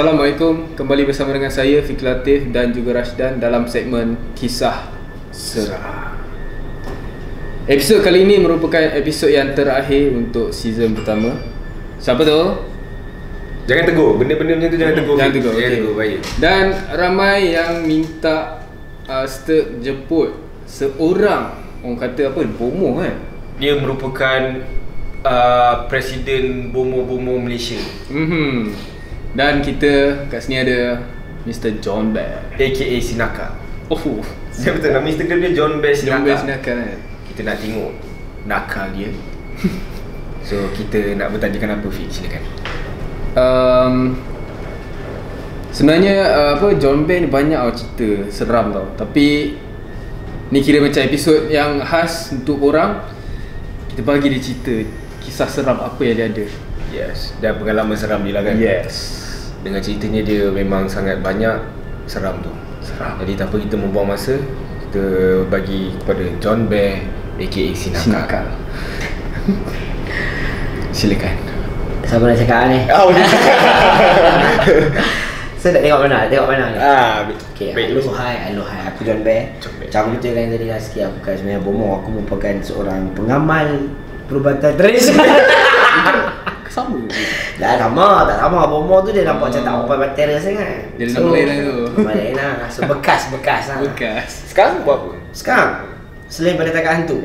Assalamualaikum Kembali bersama dengan saya Fikri Latif dan juga Rashdan Dalam segmen Kisah Serah Episod kali ini merupakan episod yang terakhir Untuk season pertama Siapa tu? Jangan tegur, benda-benda macam tu jangan tegur. Jangan tegur, Jangan okey. tegur, baik. Dan ramai yang minta uh, Step jemput Seorang Orang kata apa? Bomo kan? Dia merupakan uh, Presiden Bomo-Bomo Malaysia Mhm. Dan kita kat sini ada Mr. John Bear. AKA Sinaka. Oh. Saya betul nama Instagram dia John Bear John Sinaka Bear Sinaka kan? Kita nak tengok nakal dia. So kita nak bertanyakan apa Fik, silakan. Um, Sebenarnya uh, apa John Bear ni banyak tau cerita seram tau. Tapi Ni kira macam episod yang khas untuk orang. Kita bagi dia cerita Kisah seram apa yang dia ada. Yes, dan pengalaman seram dia lah kan? Yes Dengan ceritanya dia memang sangat banyak seram tu Seram Jadi tanpa kita membuang masa Kita bagi kepada John Bear AKA Sinaka Sinakal Silakan Siapa nak cakap ni? Oh, dia Saya nak tengok mana? Tengok mana ni? Ah, Okay, baik. hello hi, hello hi. Aku John Bear. Macam kita lain tadi lah sikit. Aku kan sebenarnya Bomo. Aku merupakan seorang pengamal perubatan tradisional. Sama Dah lama, tak lama. Bomo tu dia nampak macam tak apa bakteria sangat. Dia nama lain lah tu. Lain lah. So, bekas-bekas lah. Bekas Sekarang buat apa? Sekarang, selain pada takat hantu.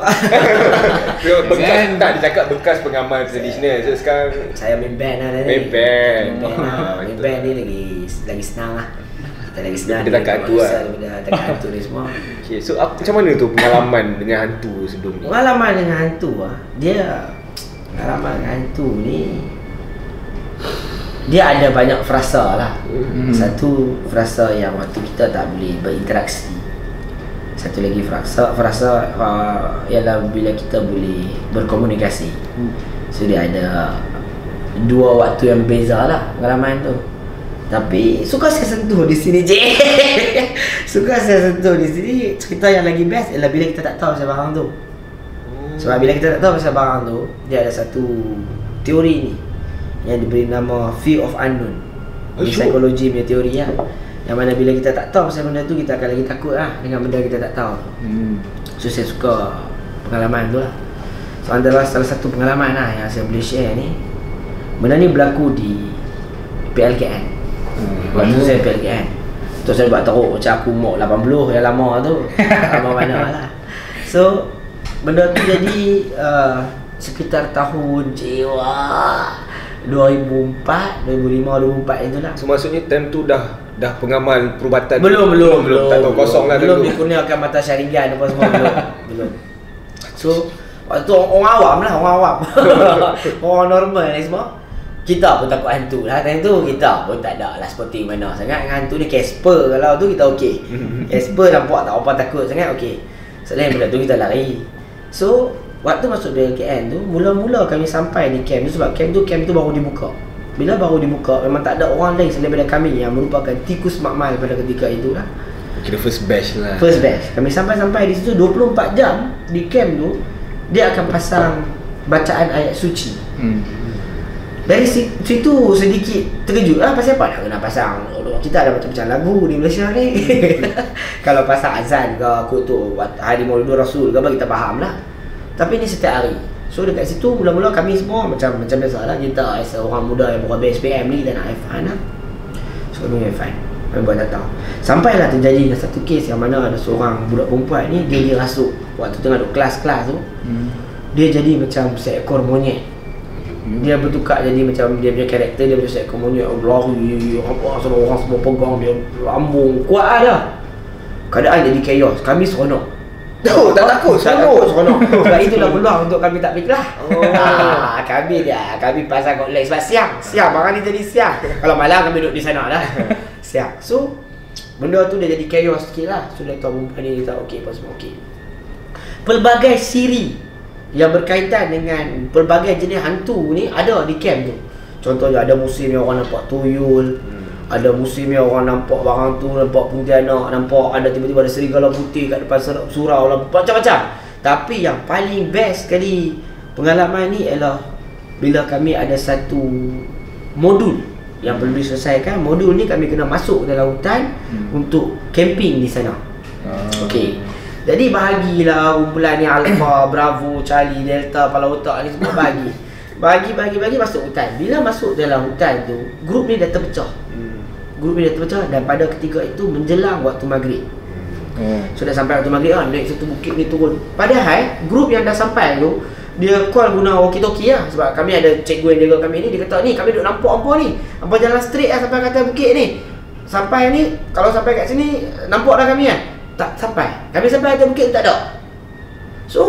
Dia bekas Kan. tak dia cakap bekas pengamal tradisional. So sekarang Saya main band lah tadi. Main band. Main band lah. Ah, Main band ni lagi lagi senang lah. Kita lagi senang. Daripada takat hantu lah. Takat hantu ni semua. okay, so apa, macam mana tu pengalaman dengan hantu sebelum ni? Pengalaman dengan hantu ah, dia dengan hantu ni dia ada banyak frasa lah. Mhm. Satu frasa yang waktu kita tak boleh berinteraksi. Satu lagi frasa frasa uh, ialah bila kita boleh berkomunikasi. So dia ada dua waktu yang beza lah pengalaman tu. Tapi suka saya sentuh di sini je. suka saya sentuh di sini. Cerita yang lagi best ialah bila kita tak tahu pasal barang tu. Sebab bila kita tak tahu pasal barang tu, dia ada satu teori ni yang diberi nama fear of unknown. Oh, Ini sure. psikologi punya teori lah. Yang mana bila kita tak tahu pasal benda tu, kita akan lagi takut lah dengan benda kita tak tahu. hmm. So saya suka pengalaman tu lah So antara salah satu pengalaman lah yang saya boleh share ni Benda ni berlaku di PLKN Hmm. Waktu tu saya PLKN Tu saya buat teruk macam aku umur 80 yang lama tu Lama mana lah So benda tu jadi uh, sekitar tahun jiwa 2004, 2005, 2004 itulah. So maksudnya time tu dah dah pengamal perubatan belum belum belum tak tahu kosong lah belum tu. dikurniakan mata syarigan apa semua belum belum. So waktu tu orang, orang awam lah orang awam. Orang normal ni semua. Kita pun takut hantu lah. Time tu kita pun tak ada lah sporting mana sangat. Dengan hantu ni Casper kalau tu kita okey. Casper nampak tak apa takut sangat okey. Selain benda tu kita lari so waktu masuk BLKN tu mula-mula kami sampai di camp tu sebab camp tu camp tu baru dibuka bila baru dibuka memang tak ada orang lain selain daripada kami yang merupakan tikus makmal pada ketika itu lah Kira first batch lah. First batch Kami sampai-sampai di situ 24 jam Di camp tu Dia akan pasang Bacaan ayat suci Hmm. Dari si- situ sedikit terkejut. Lah Pasal apa nak kena pasang? Kita ada macam-macam lagu di Malaysia ni. Kalau pasang azan ke Kutuk hari maulid Rasul ke apa Kita faham lah. Tapi ni setiap hari. So dekat situ mula-mula kami semua Macam macam biasa lah. Kita as orang muda yang berada SPM ni Kita nak have fun lah. So kami have fun. Kami buat datang. Sampailah terjadi satu kes yang mana ada seorang budak perempuan ni Dia dirasuk Waktu tengah duduk kelas-kelas tu. Hmm. Dia jadi macam seekor monyet dia bertukar jadi macam dia punya karakter dia macam monyet Allah apa semua orang semua pegang dia lambung kuat lah keadaan jadi chaos. Kami seronok. Oh, tak takut, tak seronok. takut. seronok. Sebab itulah peluang untuk kami tak fikir lah. Oh. ah, kami dia kami pasang kat leg sebab siang siang barang ni jadi siang. Kalau malam kami duduk di sana lah. Siang. So benda tu dia jadi chaos sikit lah. So dia tahu perempuan ni dia tak okey apa semua okey. Pelbagai siri yang berkaitan dengan pelbagai jenis hantu ni ada di camp tu. Contohnya ada musim yang orang nampak tuyul, Hmm. ada musim yang orang nampak barang tu, nampak pontianak, nampak ada tiba-tiba ada serigala putih kat depan surau lah, macam-macam. Tapi yang paling best sekali pengalaman ni ialah bila kami ada satu modul yang perlu diselesaikan modul ni kami kena masuk dalam hutan Hmm. untuk camping di sana Ah. Okey. Jadi bahagilah kumpulan ni Alpha, Bravo, Charlie, Delta, Kepala Otak ni semua bahagi. Bahagi, bahagi, bahagi masuk hutan. Bila masuk dalam hutan tu, grup ni dah terpecah. Hmm. Grup ni dah terpecah dan pada ketika itu menjelang waktu maghrib. Oh. So dah sampai waktu maghrib kan, naik satu bukit ni turun. Padahal grup yang dah sampai tu dia call guna walkie-talkie lah Sebab kami ada cikgu yang jaga kami ni Dia kata ni kami duduk nampak apa ni Apa jalan straight lah sampai kata bukit ni Sampai ni Kalau sampai kat sini Nampak dah kami kan Tak sampai. Kami sampai atas bukit tak ada. So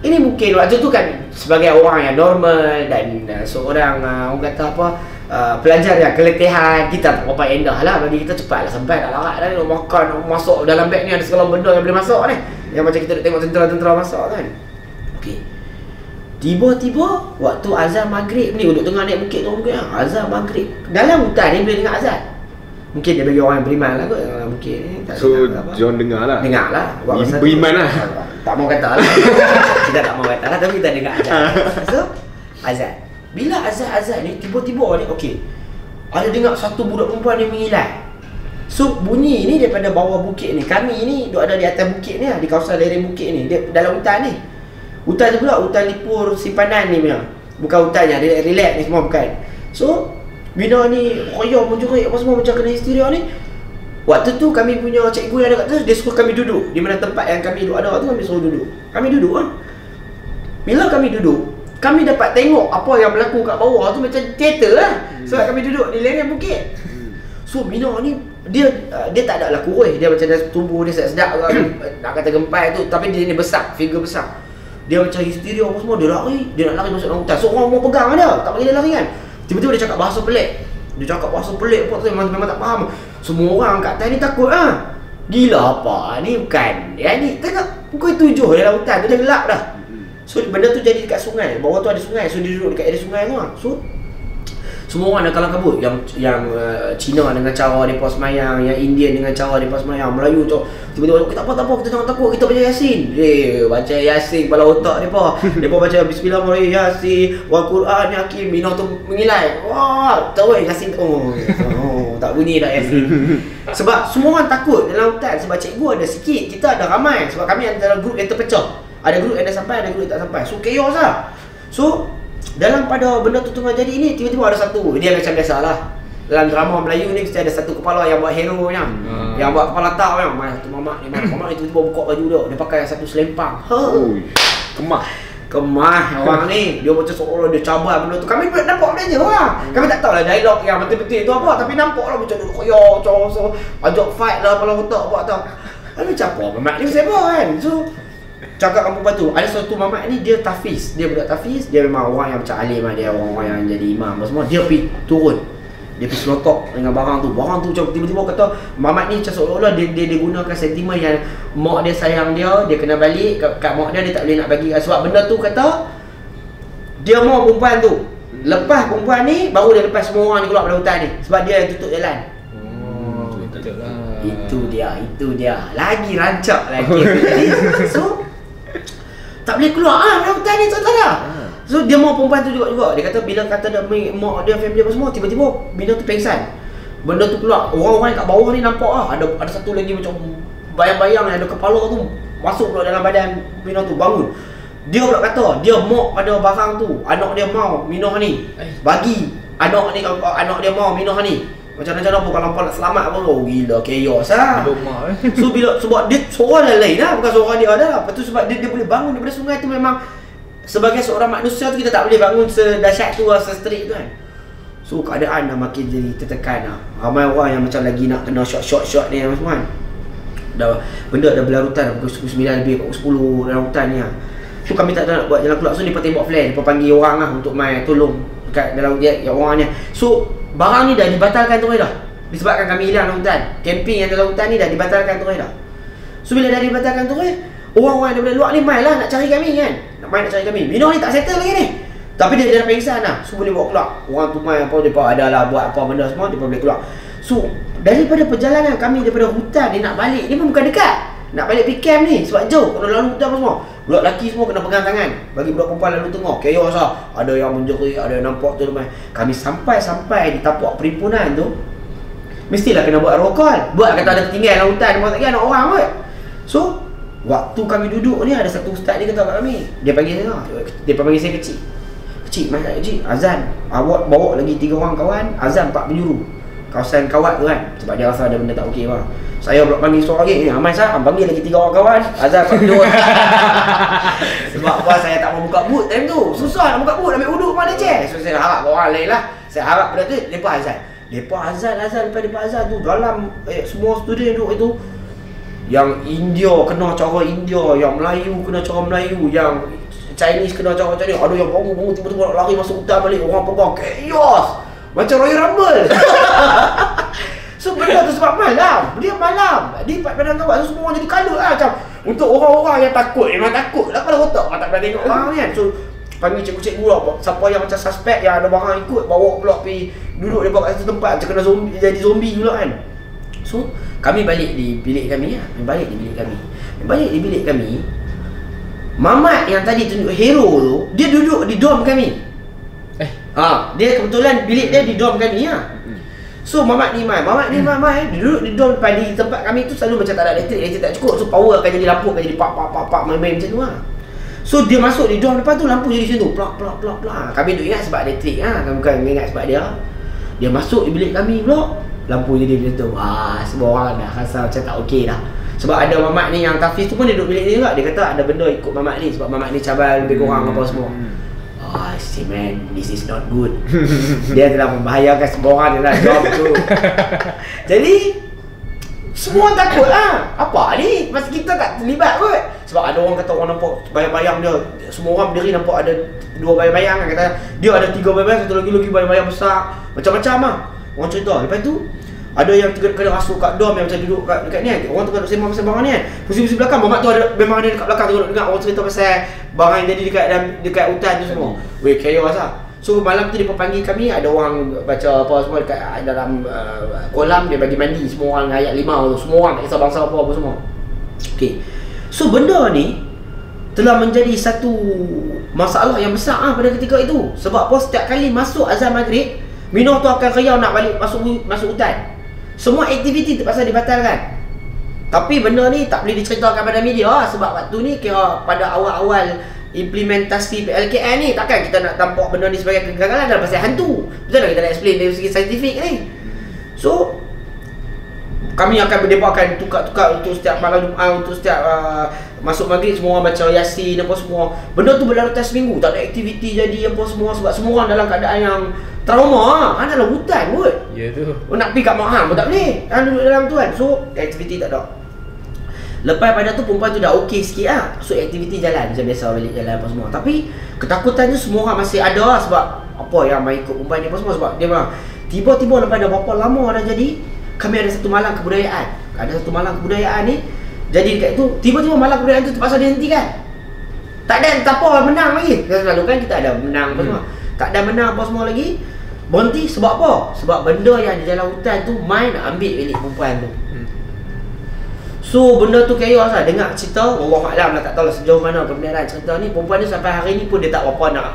Ini mungkin waktu tu kan Sebagai orang yang normal Dan uh, seorang uh, Orang kata apa uh, Pelajar yang keletihan Kita tak apa endah lah. Bagi kita cepat lah Sampai tak larat dah Nak makan nak Masuk dalam beg ni Ada segala benda yang boleh masuk ni. Yang macam kita nak tengok tentera-tentera masuk kan. Okey. Tiba-tiba Waktu azan maghrib ni Duduk tengah naik bukit tu ah, Azan maghrib. Dalam hutan ni boleh dengar azan Mungkin dia bagi orang yang beriman lah kot. Dalam bukit ni tak So. John dengar lah Dengar lah. Buat Ber- masa tu. beriman lah. Tak mau kata lah. Kita tak mau kata lah Tapi kita dengar azan So Azan Bila azan-azan ni Tiba-tiba ni Okay. Ada dengar satu budak perempuan yang mengilai. So bunyi ni daripada bawah bukit ni. Kami ni duduk ada di atas bukit ni lah Di kawasan lereng bukit ni. Dia, Dalam hutan ni. Hutan tu pula hutan lipur simpanan ni punya. Bukan hutan yang relax ni semua bukan. So Bina ni koyok menjerit apa semua macam kena histeria ni. Waktu tu kami punya cikgu yang ada kat atas Dia suruh kami duduk. Di mana tempat yang kami duduk ada tu kami suruh duduk. Kami duduk kan Bila kami duduk Kami dapat tengok apa yang berlaku kat bawah tu macam teater lah. Sebab kami duduk di lereng bukit. So Mina ni dia uh, dia tak ada lah kurus dia macam dah tubuh dia sedap-sedap nak kata gempai tu. Tapi dia ni besar figure besar. Dia macam histeria apa semua. Dia lari dia nak lari masuk dalam hutan. So orang mau pegang dia tak bagi dia lari kan tiba-tiba dia cakap bahasa pelik. Dia cakap bahasa pelik tu memang, memang tak faham. Semua orang kat atas ni takut ah gila apa ni? Bukan. Ya ni tengok pukul tujuh dalam hutan tu dah gelap dah. So benda tu jadi dekat sungai. Bawah tu ada sungai. So dia duduk dekat area sungai tu lah so semua orang dah kalang kabut yang yang uh, Cina dengan cara depa semayang, yang Indian dengan cara depa semayang, Melayu tu tiba-tiba kita tak apa tak apa kita jangan takut kita baca Yasin. Eh baca Yasin kepala otak depa. depa baca bismillahirrahmanirrahim, wal Quran hakim, minah tu mengilai. Wah, tahu eh, Yasin oh, oh tak bunyi dah Yasin. Sebab semua orang takut dalam hutan sebab cikgu ada sikit, kita ada ramai sebab kami antara grup yang terpecah. Ada grup yang dah sampai, ada grup yang tak sampai. So chaos lah. So dalam pada benda tu tengah jadi ni tiba-tiba ada satu. Dia macam biasalah. Dalam drama Melayu ni mesti ada satu kepala yang buat hero ni Hmm. yang buat kepala tak ni mai tu mamak ni mamak mamak ni tiba-tiba buka baju dia. Dia pakai satu selempang. Ha. Kemah. Kemah orang ni. Dia macam seolah dia cabar benda tu. Kami nampak benda je lah kami tak tahu lah dialog yang betul-betul tu apa. Tapi nampak lah macam duduk koyak macam ajak fight lah kepala otak buat tau. Lalu macam apa mamak ni siapa kan? So cakap kamu batu ada satu mamak ni dia tafiz dia budak tafiz dia memang orang yang macam alim lah dia orang-orang yang jadi imam apa semua dia pergi turun. Dia pergi selotok dengan barang tu. Barang tu macam tiba-tiba kata mamat ni macam seolah-olah dia, dia, dia gunakan sentimen yang mak dia sayang dia dia kena balik kat, kat mak dia dia tak boleh nak bagi. Sebab benda tu kata dia mau perempuan tu. Lepas perempuan ni baru dia lepas semua orang ni keluar pada hutan ni. Sebab dia yang tutup jalan. Oh, lah. itu dia, itu dia. Lagi rancak lagi. So tak boleh keluar ah dalam hutan ni tak lah. So dia mau perempuan tu juga juga. Dia kata bila kata dia mi- mak dia family apa semua tiba-tiba bina tu pengsan. Benda tu keluar. Orang-orang kat bawah ni nampak ah ada ada satu lagi macam bayang-bayang yang ada kepala tu masuk pula dalam badan bina tu bangun. Dia pula kata dia mak pada barang tu. Anak dia mau minum ni. Bagi anak ni anak dia mau minum ni. Macam macam apa kalau hampa nak selamat apa oh gila chaos ah. Eh. So bila sebab dia suara dia lain lah bukan suara dia ada lah. Lepas tu sebab dia, dia boleh bangun daripada sungai tu memang sebagai seorang manusia tu kita tak boleh bangun sedahsyat tu lah, se-street tu kan. So keadaan dah makin jadi tertekan lah. Ramai orang yang macam lagi nak kena shot-shot-shot ni apa semua kan. Dah benda dah berlarutan pukul 9 lebih pukul 10 dalam hutan ni lah. So kami tak nak buat jalan keluar. So mereka tembak flare, mereka panggil orang lah untuk mai tolong dekat dalam dia yang orang ni. So barang ni dah dibatalkan tu dah. Disebabkan kami hilang dalam hutan. Camping yang dalam hutan ni dah dibatalkan tu dah. So bila dah dibatalkan tu orang-orang daripada luar ni mai lah nak cari kami kan. Nak mai nak cari kami. Mino ni tak settle lagi ni. Tapi dia, dia dah pengsan lah. So boleh bawa keluar. Orang tu mai apa dia ada lah buat apa benda semua dia boleh keluar. So daripada perjalanan kami daripada hutan dia nak balik ni pun bukan dekat. Nak balik pergi camp ni sebab jauh kena lalu hutan apa semua. Budak lelaki semua kena pegang tangan Bagi budak perempuan lalu tengok. Chaos lah Ada yang menjerit Ada yang nampak tu depan Kami sampai-sampai di tapak perimpunan tu Mestilah kena buat roll call Buat kata ada tertinggal dalam hutan Buat tak kira nak orang kot. So Waktu kami duduk ni ada satu ustaz dia kata kat kami. Dia panggil saya Dia panggil saya kecil. Kecil mana kecil. Azan Awak bawa lagi tiga orang kawan. Azan empat penjuru Kawasan kawat tu kan. Sebab dia rasa ada benda tak okey bang Saya pula panggil seorang lagi Eh Aman sah? Panggil lagi tiga orang kawan. Azan empat penjuru Sebab apa saya tak mau buka boot time tu. Susah nak buka boot Ambil uduk mana cek So saya harap orang lain lah. Saya harap benda tu Lepas azan Lepas azan Azan lepas lepas azan tu Dalam eh, semua student duduk itu yang India kena cara India, yang Melayu kena cara Melayu, yang Chinese kena cara Chinese. Ada yang bangun-bangun tiba-tiba nak lari masuk hutan balik, orang pegang chaos. Macam Royal Rumble. so benda tu sebab malam. Dia malam. Di padang kawat tu semua orang jadi kalut lah macam untuk orang-orang yang takut, memang takut lah pada otak orang tak pernah tengok orang kan. So panggil cikgu-cikgu lah siapa yang macam suspek yang ada barang ikut bawa pula pergi duduk dekat satu tempat macam kena zombie jadi zombie pula kan So kami balik di bilik kami lah Kami balik di bilik kami balik di bilik kami Mamat yang tadi tunjuk hero tu Dia duduk di dorm kami. Ha, Dia kebetulan bilik dia di dorm kami lah So Mamat ni mai, Mamat ni mai, mai duduk di dorm depan di tempat kami tu selalu macam tak ada elektrik Elektrik tak cukup. So power akan jadi lampu akan jadi pak pak pak pak main-main macam tu lah So dia masuk di dorm depan tu lampu jadi macam tu Plak plak plak plak. Kami duk ingat sebab elektrik ha. Kami bukan ingat sebab dia. Dia masuk di bilik kami pula Lampu jadi macam tu. Ah, Semua orang dah rasa macam tak okey dah. Sebab ada mamat ni yang Tafiz tu pun dia duduk bilik dia juga. Dia kata ada benda ikut mamat ni Sebab mamat ni cabal lebih kurang apa semua. Ah, si man, this is not good. Dia telah membahayakan semua orang dalam job tu. Jadi semua orang takut lah. Apa ni? Masa kita tak terlibat kot. Sebab ada orang kata orang nampak bayang-bayang dia. Semua orang berdiri nampak ada dua bayang-bayang. Kata dia ada tiga bayang-bayang Satu lagi-lagi bayang-bayang besar. Macam-macam lah. Orang cerita. Lepas tu ada yang kena, kena masuk kat dorm yang macam duduk kat, dekat ni kan. Orang tu duduk sembang pasal barang ni kan. Pusing-pusing belakang. Mamat tu ada Memang ada dekat belakang tu. Dengar orang cerita pasal Barang yang jadi dekat dalam, dekat hutan tu semua. Weh chaos lah. So malam tu dia panggil kami. Ada orang baca apa semua dekat dalam uh, kolam. Dia bagi mandi. Semua orang ayat lima tu. Semua orang tak kisah bangsa apa apa semua. Okay So benda ni telah menjadi satu masalah yang besar ah pada ketika itu. Sebab apa? Setiap kali masuk azan maghrib Mino tu akan riau nak balik masuk masuk hutan. Semua aktiviti terpaksa dibatalkan. Tapi benda ni tak boleh diceritakan pada media lah sebab waktu ni kira pada awal-awal implementasi PLKN ni takkan kita nak tampak benda ni sebagai kegagalan dalam pasal hantu. Betul tak kita nak explain dari segi saintifik ni? So kami akan mereka akan tukar-tukar untuk setiap malam Jumaat untuk setiap uh, masuk maghrib semua orang baca yasin apa semua. Benda tu berlalu tas seminggu, tak ada aktiviti jadi apa semua sebab semua orang dalam keadaan yang trauma. Kan dalam hutan kot. Ya tu. Oh, nak pergi kat mak hang pun tak boleh. Kan duduk dalam tu kan. So aktiviti tak ada. Lepas pada tu perempuan tu dah okey sikit lah So aktiviti jalan macam biasa balik jalan apa semua Tapi ketakutan tu semua orang masih ada lah Sebab apa yang main ikut perempuan ni apa semua Sebab dia memang tiba-tiba lepas dah berapa lama dah jadi Kami ada satu malam kebudayaan. Ada satu malam kebudayaan ni Jadi dekat tu tiba-tiba malam kebudayaan tu terpaksa dihentikan Tak ada tak apa menang lagi. Selalu kan kita ada menang apa Hmm. semua. Tak ada menang apa semua lagi. Berhenti sebab apa? Sebab benda yang di dalam hutan tu main nak ambil bilik perempuan tu. Hmm. So benda tu chaos lah. Dengar cerita Allah Alam lah tak tahu lah sejauh mana kebenaran cerita ni. Perempuan ni sampai hari ni pun dia tak apa nak.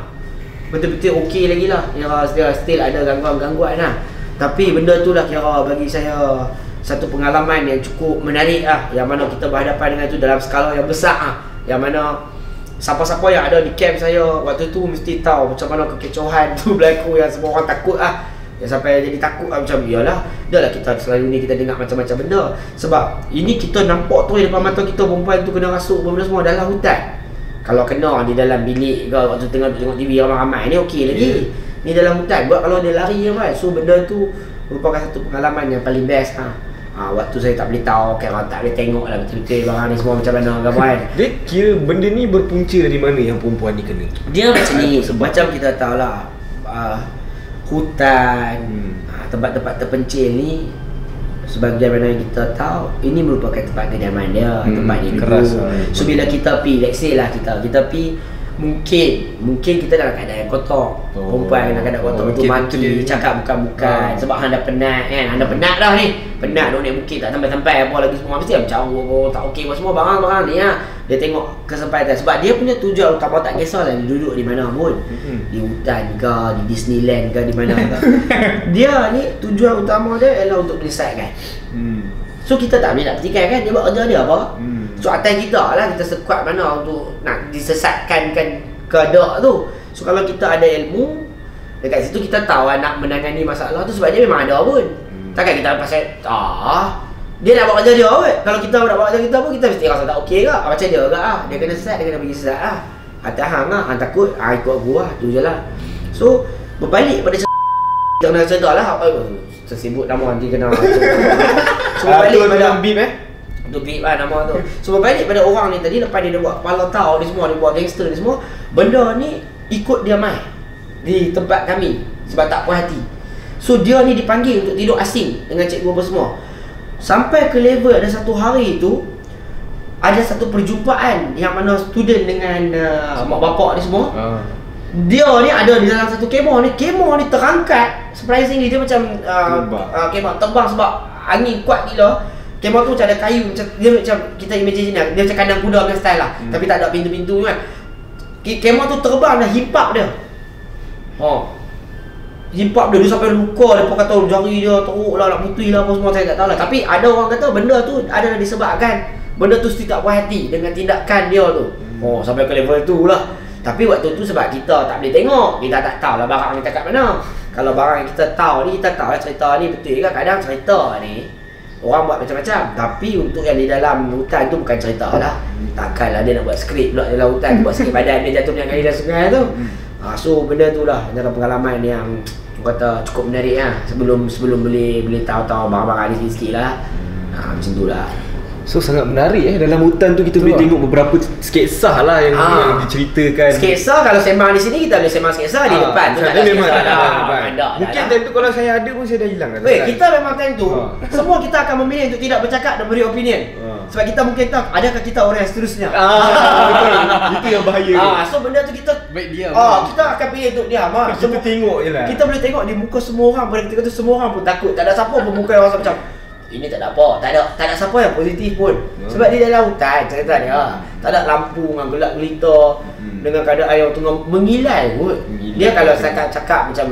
Betul-betul okey lagi lah. Kira dia still ada gangguan-gangguan lah Tapi benda tu lah kira bagi saya Satu pengalaman yang cukup menarik lah Yang mana kita berhadapan dengan tu dalam skala yang besar lah. Yang mana Siapa-siapa yang ada di camp saya Waktu tu mesti tahu macam mana kekecohan tu berlaku Yang semua orang takut lah. Yang sampai jadi takut lah macam Yalah Dah lah kita selalu ni kita dengar macam-macam benda. Sebab ini kita nampak tu depan mata kita Perempuan tu kena rasuk benda semua dalam hutan. Kalau kena di dalam bilik ke Waktu tengah tengok TV ramai-ramai ni okey lagi. Ya. Ni dalam hutan Buat kalau dia lari kan So benda tu merupakan satu pengalaman yang paling best ha. Ha, waktu saya tak boleh tahu kan tak boleh tengok lah betul-betul barang ni semua macam mana kan kan Dia kira benda ni berpunca dari mana yang perempuan ni kena? Dia macam ni Macam kita tahu lah uh, Hutan Hmm. uh, Tempat-tempat terpencil ni Sebagaimana yang kita tahu Ini merupakan tempat kediaman dia Hmm, Tempat dia keras lah. So bila kita pi Let's say lah kita Kita pi Mungkin. Mungkin kita dalam keadaan yang kotor. Oh. Perempuan dalam keadaan kotor. Oh, Betul mungkin maki itu dia. Cakap bukan-bukan. Ah. Sebab hang dah penat kan? Hang dah penat dah ni. Penat duk naik bukit tak sampai-sampai Apa lagi semua. Mesti macam oh, Tak okey apa semua. Barang-barang ni ha. Dia tengok kesempatan. Sebab dia punya tujuan utama Tak kisahlah dia duduk di mana pun. Mm-mm. Di hutan ke Di Disneyland ke Di mana ke Dia ni tujuan utama dia Ialah untuk menyesatkan. Hmm. So kita tak boleh nak petikai kan Dia buat kerja dia apa? Hmm. So atas kita lah Kita sekuat mana untuk Nak disesatkan kan Keadaan tu. So kalau kita ada ilmu Dekat situ kita tahu lah Nak menangani masalah tu Sebab dia memang ada pun. Hmm. Takkan kita pasal Ah dia nak buat kerja dia pun Kalau kita nak buat kerja kita pun Kita mesti rasa tak okey ke? Ah, Macam dia ke ah. Dia kena sesat Dia kena pergi sesat lah. Atas hang lah Hang takut ah, Ikut aku lah. Tu je lah. So Berbalik pada Kita kena sedar lah Tersebut nama nanti kena So Ah, berbalik tu pada beep eh. Tu big lah nama tu. So berbalik pada orang ni tadi Lepas dia, dia buat kepala tau ni semua Dia buat gangster ni semua Benda ni ikut dia mai Di tempat kami Sebab tak puas hati. So dia ni dipanggil untuk tidur asing Dengan cikgu apa semua. Sampai ke level ada satu hari tu Ada satu perjumpaan Yang mana student dengan uh, mak bapak ni semua Ah. dia ni ada di dalam satu kemah ni. Kemah ni terangkat Surprisingly dia macam uh, Terbang. uh, Kemah terbang sebab Angin kuat gila Kemah tu macam ada kayu macam Dia macam Kita imagine ni Dia macam kandang kuda punya style lah. Hmm. Tapi tak ada pintu-pintu kan. Ke- Kemah tu terbang dan himpap dia. Oh Himpap dia, dia sampai luka Dia pun kata jari dia teruk lah Nak putih lah apa semua Saya tak tahu lah. Tapi ada orang kata benda tu adalah disebabkan Benda tu mesti tak puas hati Dengan tindakan dia tu. Oh sampai ke level tu lah. Tapi waktu tu sebab kita tak boleh tengok Kita tak tahu lah barang ni kat mana. Kalau barang yang kita tahu ni Kita tahu lah cerita ni betul ke Kadang cerita ni Orang buat macam-macam Tapi untuk yang di dalam hutan tu bukan cerita lah. Takkanlah dia nak buat skrip pula dalam hutan Buat sikit badan dia jatuh banyak kali dalam sungai tu. Ha, So benda tu lah Antara pengalaman yang kata cukup menarik lah Sebelum sebelum boleh boleh tahu-tahu barang-barang ni sikit-sikit lah. Ha, Macam tu lah So sangat menarik eh dalam hutan tu kita Betul. boleh tengok beberapa sketsa lah yang, Ah. yang diceritakan. Sketsa kalau sembang di sini kita boleh sembang sketsa di Ah, depan tu tak ada memang sketsa dah. Tak ada, Mungkin time tu kalau saya ada pun saya dah hilang dah. Weh, kita memang time tu Ha. Semua kita akan memilih untuk tidak bercakap dan beri opinion Ha. Sebab kita mungkin tahu Adakah kita orang yang seterusnya Ah, betul. Itu yang bahaya. Ah, So benda tu kita Baik dia. Ah, kita akan pilih untuk diam ah. Kita tengok je lah. Kita boleh tengok di muka semua orang pada ketika tu semua orang pun takut. Tak ada siapa pun muka yang rasa macam ini tak ada apa. Tak ada tak ada siapa yang positif pun. Hmm. Sebab di dalam hutan cerita dia. Tak ada lampu dengan gelap gelita Hmm. dengan keadaan air tengah mengilai kot. Mengilai. Dia kalau cakap cakap macam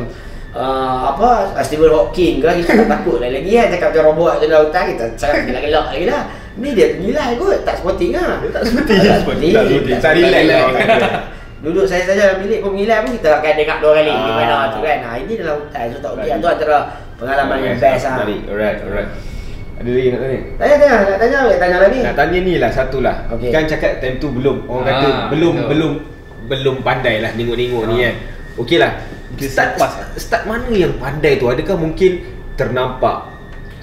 Uh, apa Stephen Hawking ke kita tak takut lagi, lagi kan cakap macam robot tu dalam hutan kita cakap gelak-gelak lagi lah ni dia mengilai kot tak sporting lah Dia tak sporting. tak sporting Tak sporting. Tak relax lah. Duduk saya saja dalam bilik pun mengilai pun kita akan dengar dua kali Ah. gimana tu kan. Ha ini dalam hutan so tak okey. Itu antara pengalaman yang best ah. Menarik. Alright, alright. Ada lagi nak tanya? Tanya tanya nak tanya boleh tanya lagi. Nak tanya ni lah satu lah Okey. Kan cakap time tu belum Orang kata Ah, belum betul. belum belum pandai lah tengok-tengok ni Ah. kan Okey lah start, start, start mana yang pandai tu Adakah mungkin ternampak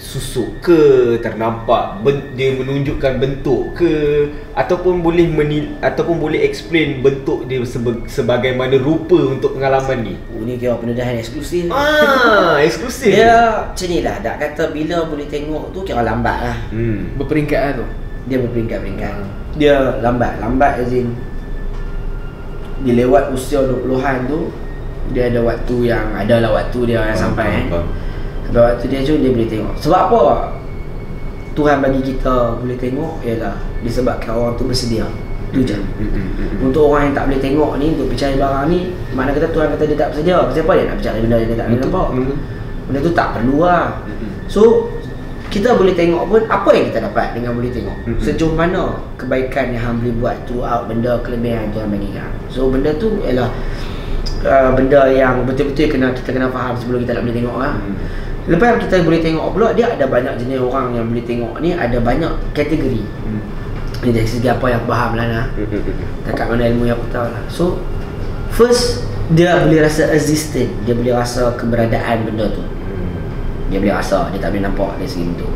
susuk ke Ternampak ben, dia menunjukkan bentuk ke Ataupun boleh menil, ataupun boleh explain bentuk dia sebe, sebagaimana rupa untuk pengalaman ni Oh ni kira pendedahan eksklusif. Ah, eksklusif Dia macam ni lah Dak kata bila boleh tengok tu kira lambat lah Hmm. Berperingkat lah tu. Dia berperingkat-peringkat Dia lambat Lambat as in Dia lewat usia 20-an tu Dia ada waktu yang Adalah waktu dia yang sampai eh. Faham. Sampai waktu dia tu dia boleh tengok Sebab apa? Tuhan bagi kita boleh tengok Ialah Disebabkan orang tu bersedia Itu je hmm, hmm, hmm. Untuk orang yang tak boleh tengok ni Untuk percaya barang ni Mana kata Tuhan kata dia tak bersedia Pasal apa dia nak percaya benda yang dia tak boleh nampak. Benda tu tak perlu lah. So kita boleh tengok pun apa yang kita dapat dengan boleh tengok sejauh mana kebaikan yang hang boleh buat throughout benda kelebihan yang Tuhan bagi hang so benda tu ialah uh, benda yang betul-betul kena kita kena faham sebelum kita nak boleh tengok lah Hmm. Lepas kita boleh tengok pula dia ada banyak jenis orang yang boleh tengok ni ada banyak kategori. Hmm. ni dari segi apa yang aku faham lah nah Hmm, hmm, hmm. Takat mana ilmu yang aku tahu lah. So First Dia boleh rasa existent. Dia boleh rasa keberadaan benda tu. Dia boleh rasa Dia tak boleh nampak dari segi bentuk.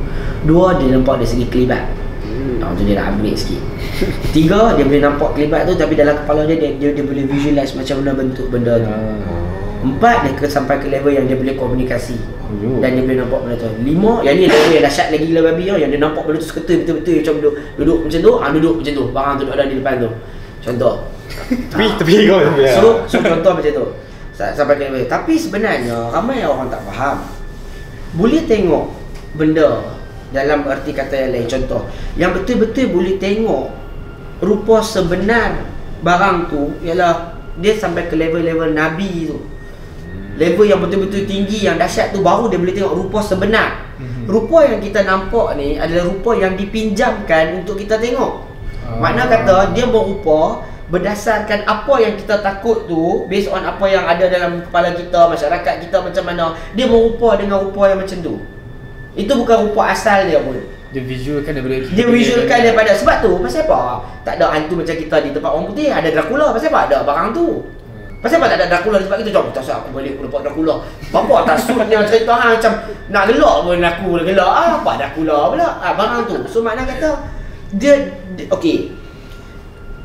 Dua Dia nampak dari segi kelibat. Hmm. Oh, tu dia nak upgrade sikit. Tiga Dia boleh nampak kelibat tu Tapi dalam kepala dia Dia, dia, dia boleh visualize macam mana bentuk benda tu Empat Dia ke, sampai ke level yang dia boleh komunikasi Oh. Dan dia boleh nampak benda tu Lima Yang ni level yang dahsyat lagi gila babi tau Yang dia nampak benda tu seketul betul-betul Macam duduk, duduk macam tu ah, Duduk macam tu Barang tu duduk ada di depan tu Contoh. Tapi tapi kau tapi. ya. So, so contoh macam tu. Sa- Sampai ke level. Tapi sebenarnya ramai orang tak faham. Boleh tengok benda dalam erti kata yang lain contoh yang betul-betul boleh tengok rupa sebenar barang tu ialah dia sampai ke level-level nabi tu. Level yang betul-betul tinggi yang dahsyat tu baru dia boleh tengok rupa sebenar. Rupa yang kita nampak ni adalah rupa yang dipinjamkan untuk kita tengok. Ah. Makna kata dia berupa berdasarkan apa yang kita takut tu based on apa yang ada dalam kepala kita, masyarakat kita macam mana, dia berupa dengan rupa yang macam tu. Itu bukan rupa asal dia pun. Dia visualkan daripada Dia visualkan daripada sebab tu pasal apa? Tak ada hantu macam kita di tempat orang putih, ada Dracula pasal apa? Ada barang tu. Pasal apa tak ada Dracula tempat kita? Jom, tak usah aku balik aku dapat Dracula. Apa tak suitnya cerita hang macam nak gelak pun aku gelak. Ah, apa Dracula pula? Ah, barang tu. So makna kata dia, dia okey.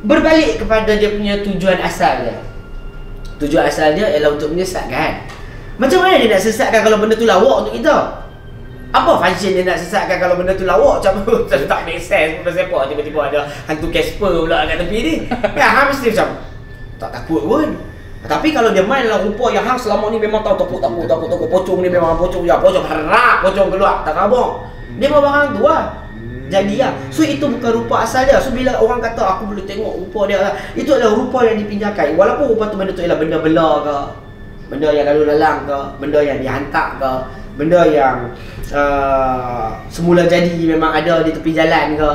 Berbalik kepada dia punya tujuan asal dia. Tujuan asal dia ialah untuk menyesatkan. Macam mana dia nak sesatkan kalau benda tu lawak untuk kita? Apa function dia nak sesatkan kalau benda tu lawak macam macam tak make sense pasal apa tiba-tiba ada hantu Casper pula kat tepi ni. Kan hang mesti macam tak takut pun. Tapi kalau dia main dalam rupa yang hang selama ni memang tahu takut takut takut takut pocong ni memang pocong ya pocong harap pocong keluar tak kabur. Dia memang barang tu lah. Jadi lah. So itu bukan rupa asal dia. So bila orang kata aku boleh tengok rupa dia lah Itu adalah rupa yang dipinjamkan Walaupun rupa tu benda tu ialah benda bela ke Benda yang lalu lalang ke Benda yang dihantar ke Benda yang uh, Semula jadi memang ada di tepi jalan ke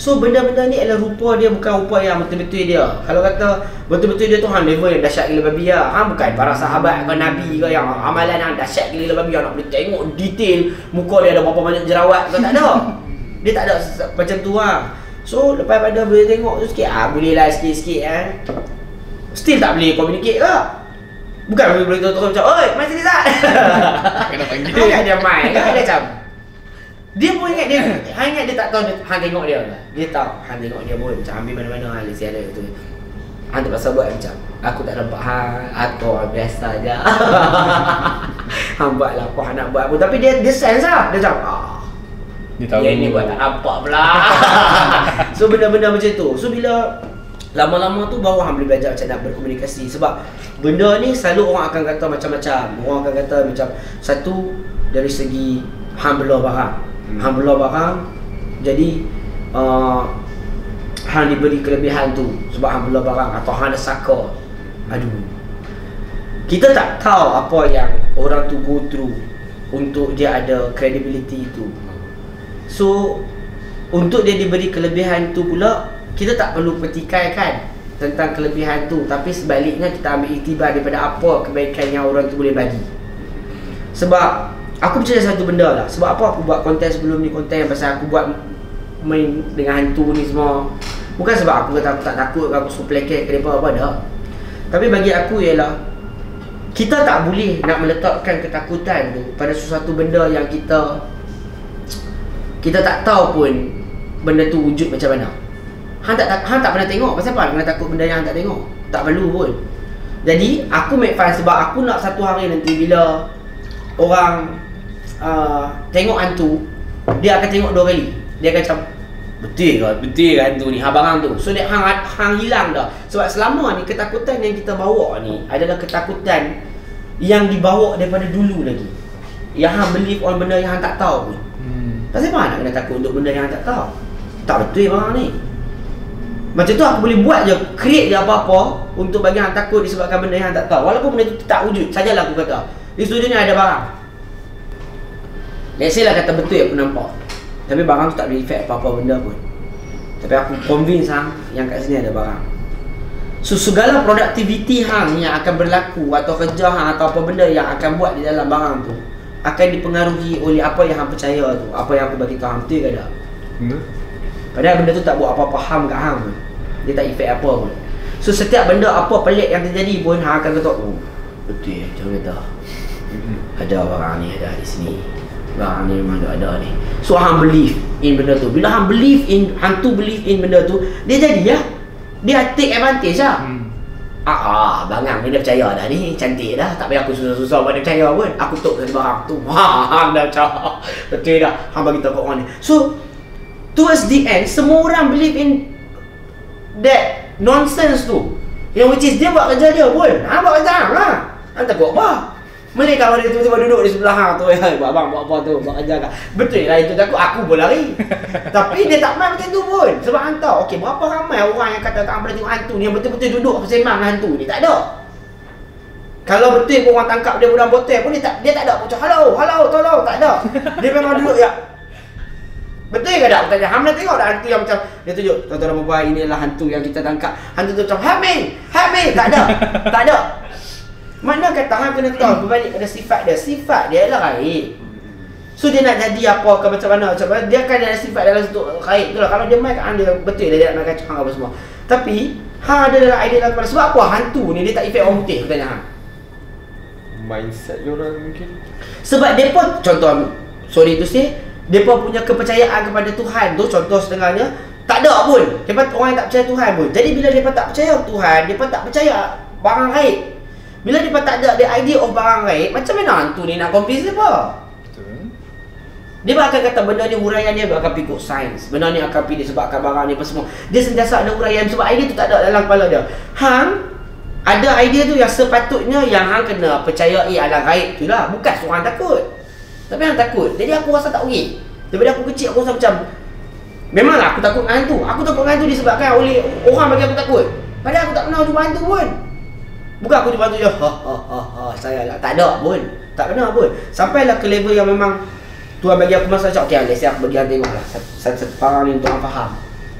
So benda-benda ni adalah rupa dia bukan rupa yang betul-betul dia. Kalau kata betul-betul dia tu hang level yang dahsyat gila babi lah. Hang bukan para sahabat ke nabi ke yang amalan yang dahsyat gila babi nak boleh tengok detail muka dia ada berapa banyak jerawat ke tak ada. Dia tak ada macam tu lah. So lepas pada boleh tengok tu sikit ah Boleh lah sikit-sikit eh. Still tak boleh communicate ke? Bukan boleh boleh terus macam Oi main sini Zat. Kena panggil. Kan dia main. Kan dia macam dia pun ingat dia Han ingat dia tak tahu dia, Han tengok dia Dia tahu Han tengok dia pun Macam ambil mana-mana Han lesi ada tu. Han terpaksa buat macam Aku tak nampak Han Aku orang biasa je Han buat lah apa Han nak buat pun Tapi dia dia sense lah. Dia macam ah, Dia tahu. yang ni buat tak nampak pula. So benda-benda macam tu. So bila Lama-lama tu baru hang boleh belajar macam nak berkomunikasi. Sebab benda ni selalu orang akan kata macam-macam. Orang akan kata macam Satu dari segi hang bela bela barang Jadi uh, Hang diberi kelebihan tu Sebab bela barang Atau ada saka. Aduh. Kita tak tahu apa yang orang tu go through Untuk dia ada credibility tu. So untuk dia diberi kelebihan tu pula kita tak perlu petikaikan tentang kelebihan tu. Tapi sebaliknya kita ambil iktibar daripada apa kebaikan yang orang tu boleh bagi. Sebab aku percaya satu benda lah. Sebab apa aku buat konten sebelum ni konten pasal aku buat main dengan hantu ni semua. Bukan sebab aku kata aku tak takut aku suruh pelekek ke apa apa dah. Tapi bagi aku ialah kita tak boleh nak meletakkan ketakutan tu pada sesuatu benda yang kita kita tak tahu pun benda tu wujud macam mana. Han tak, tak Han tak pernah tengok pasal apa kena takut benda yang Han tak tengok. Tak perlu pun. Jadi aku make fun sebab aku nak satu hari nanti bila orang uh, tengok hantu dia akan tengok dua kali. Dia akan macam betul ke betul ke hantu ni ha barang tu. So dia hang hang hilang dah. Sebab selama ni ketakutan yang kita bawa ni adalah ketakutan yang dibawa daripada dulu lagi. Yang hang believe on benda yang hang tak tahu pun. Hmm. Pasal apa nak kena takut untuk benda yang tak tahu? Tak betul barang ni. Macam tu aku boleh buat je, create je apa-apa untuk bagi hang takut disebabkan benda yang hang tak tahu. Walaupun benda tu tak wujud, sajalah aku kata. Di studio ni ada barang. Let's say lah kata betul aku nampak. Tapi barang tu tak boleh effect apa-apa benda pun. Tapi aku convince hang yang kat sini ada barang. So segala productivity hang yang akan berlaku atau kerja hang atau apa benda yang akan buat di dalam barang tu akan dipengaruhi oleh apa yang hang percaya tu, apa yang aku bagi tahu hang betul ke tak? Hmm. Padahal benda tu tak buat apa-apa harm kat hang pun. Dia tak effect apa pun. So setiap benda apa pelik yang terjadi pun hang akan kata, "Oh, betul ya, jangan kata. Ada barang ni ada di sini. Barang ni memang ada, ada ni." So hang believe in benda tu. Bila hang believe in hang tu believe in benda tu, dia jadi ya. Dia take advantage lah. Hmm. Ah, ah, bangang ni dia percaya dah ni Cantik dah Tak payah aku susah-susah buat dia percaya pun Aku tok dari barang tu Ha, hang dah cakap Betul dah Hang bagi tahu kat orang ni So Towards the end Semua orang believe in That nonsense tu. Yang which is dia buat kerja dia pun. Ha buat kerja hang lah. Hang takut apa? Boleh kalau dia tiba-tiba duduk di sebelah hang tu, "Hai, buat abang buat apa tu? Buat kerja kan?" Betul lah itu takut aku pun lari. Tapi dia tak main macam tu pun. Sebab hang tahu, okey, berapa ramai orang yang kata tak boleh tengok hantu ni yang betul-betul duduk bersembang dengan hantu ni. Tak ada. Kalau betul pun orang tangkap dia budak botol pun dia tak dia tak ada macam halo, halo, tolong, tak ada. Dia memang duduk ya. Betul ke tak? Aku tanya, Ham dah tengok tak hantu yang macam Dia tunjuk, tuan-tuan dan puan inilah hantu yang kita tangkap Hantu tu macam, help me, help me Tak ada, tak ada Mana kata Ham kena tahu berbalik pada sifat dia? Sifat dia ialah raib So dia nak jadi apa ke macam mana macam mana Dia akan ada sifat dalam satu raib tu lah. Kalau dia main kat hang, dia betul dia nak kacau hang apa semua. Tapi Hang ada dalam idea dalam kepala. Sebab apa? Hantu ni dia tak efek orang putih Aku tanya hang. Mindset dia orang mungkin. Sebab pun contoh sorry tu say depa punya kepercayaan kepada Tuhan tu contoh setengahnya tak ada pun. Depa orang yang tak percaya Tuhan pun. Jadi bila depa tak percaya Tuhan, depa tak percaya barang gaib. Bila depa tak ada the idea of barang gaib, macam mana hantu ni nak convince depa? Betul. Dia akan kata benda ni huraian dia akan ikut sains. Benda ni akan pergi disebabkan barang ni apa semua. Dia sentiasa ada huraian sebab idea tu tak ada dalam kepala dia. Hang ada idea tu yang sepatutnya yang hang kena percayai alam gaib tu lah. Bukan seorang takut. Tapi hang takut. Jadi aku rasa tak okey. Daripada aku kecil aku rasa macam Memanglah aku takut dengan hantu. Aku takut dengan hantu disebabkan oleh orang bagi aku takut. Padahal aku tak pernah jumpa hantu pun. Bukan aku hantu je. Ha ha ha ha saya lah. Tak ada pun. Tak pernah pun. Sampailah ke level yang memang Tuhan bagi aku masa macam okey let's say aku bagi hang tengok lah satu satu parang ni untuk hang faham.